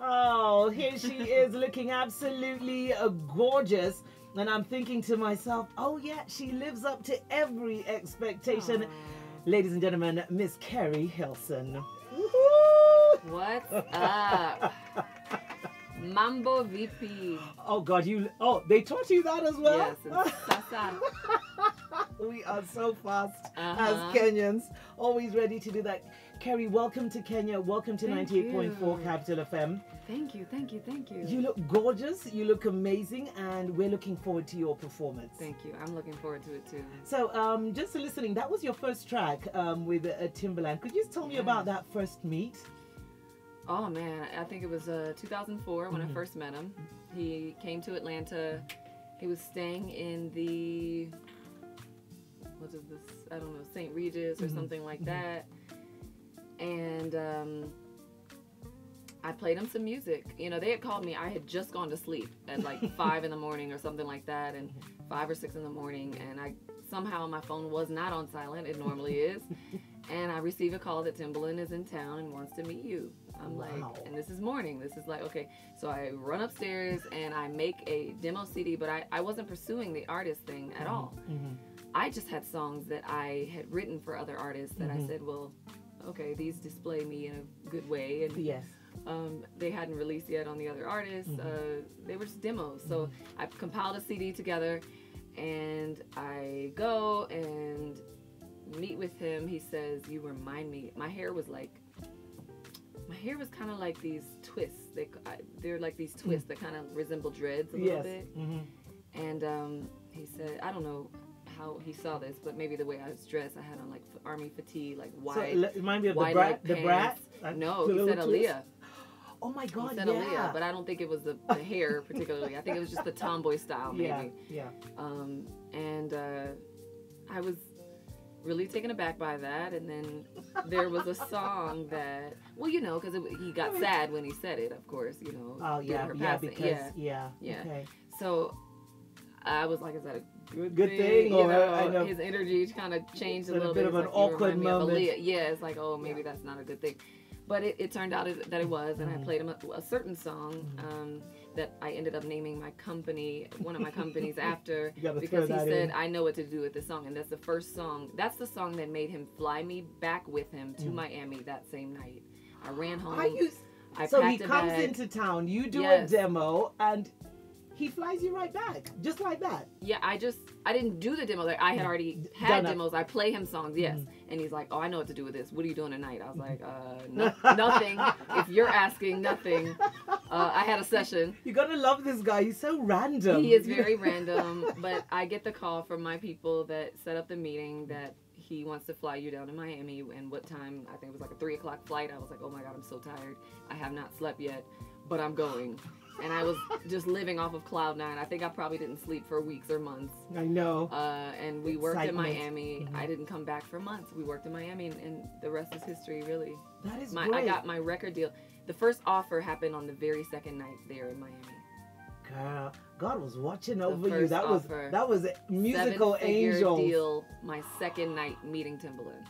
Oh, here she is looking absolutely uh, gorgeous. And I'm thinking to myself, oh, yeah, she lives up to every expectation. Aw. Ladies and gentlemen, Miss Keri Hilson. What's up? Mambo VP. Oh, God, you. Oh, they taught you that as well? Yes, it's Sasa. we are so fast Uh-huh. as Kenyans, always ready to do that. Keri, welcome to Kenya. Welcome to Thank 98.4 you. Capital FM. Thank you, thank you, thank you. You look gorgeous, you look amazing, and we're looking forward to your performance. Thank you. I'm looking forward to it too. So, um, just listening, that was your first track um, with uh, Timbaland. Could you just tell me Yeah. about that first meet? Oh man, I think it was uh, 2004 when Mhm. I first met him. He came to Atlanta. He was staying in the what is this? I don't know, St. Regis or Mhm. something like Mhm. that. And um, I played him some music. You know, they had called me. I had just gone to sleep at like five in the morning or something like that, and five or six in the morning, and I somehow my phone was not on silent. It normally is. And I receive a call that Timbaland is in town and wants to meet you. I'm Wow. like, and this is morning. This is like, okay. So I run upstairs and I make a demo CD, but I, I wasn't pursuing the artist thing at all. Mhm. I just had songs that I had written for other artists that Mhm. I said, well, okay, these display me in a good way. And Yes. um, they hadn't released yet on the other artists. Mhm. Uh, they were just demos. So I compiled a CD together, and I go and meet with him. He says, "You remind me." My hair was like, my hair was kind of like these twists. They, I, they're like these twists that kind of resemble dreads a little Yes. bit. Mhm. And um, he said, I don't know how he saw this, but maybe the way I was dressed, I had on like army fatigue, like So le- remind me of the brat. The brat. Like no, he said? Aaliyah. Oh my God! He said yeah. Aaliyah, but I don't think it was the, the hair particularly. I think it was just the tomboy style, maybe. yeah. Yeah. Um, and uh, I was really taken aback by that. And then there was a song that, well, you know, because he got sad when he said it, of course, you know. Oh yeah. Yeah. Because yeah. yeah. Yeah. Okay. So I was like, is that a good, Good thing? thing, You or, know, I know- his energy kind of changed a little bit bit. of an like, awkward moment. Yeah, it's like, oh, maybe that's not a good thing. But it, it turned out that it was, and Mhm. I played him a, a certain song Mhm. um, that I ended up naming my company, one of my companies after, because he said, in. I know what to do with this song. And that's the first song, that's the song that made him fly me back with him to Mm. Miami that same night. I ran home. Are you? I so he comes bag. into town. You do Yes. a demo, and he flies you right back, just like that. Yeah, I just I didn't do the demo. Like I had already had done demos. I play him songs, yes. Mhm. And he's like, "Oh, I know what to do with this. What are you doing tonight?" I was like, "Uh, no, nothing. If you're asking, nothing." Uh, I had a session. You're gonna love this guy. He's so random. He is very random, but I get the call from my people that set up the meeting that he wants to fly you down to Miami. And what time? I think it was like a three o'clock flight. I was like, "Oh my god, I'm so tired. I have not slept yet, but I'm going." And I was just living off of cloud nine. I think I probably didn't sleep for weeks or months. I know. Uh, and we worked in Excitement. Miami. Mhm. I didn't come back for months. We worked in Miami, and, and the rest is history, really. that is My, great. I got my record deal. The first offer happened on the very second night there in Miami. Girl, God was watching over you. That was that was a musical angel. deal. My second night meeting Timbaland.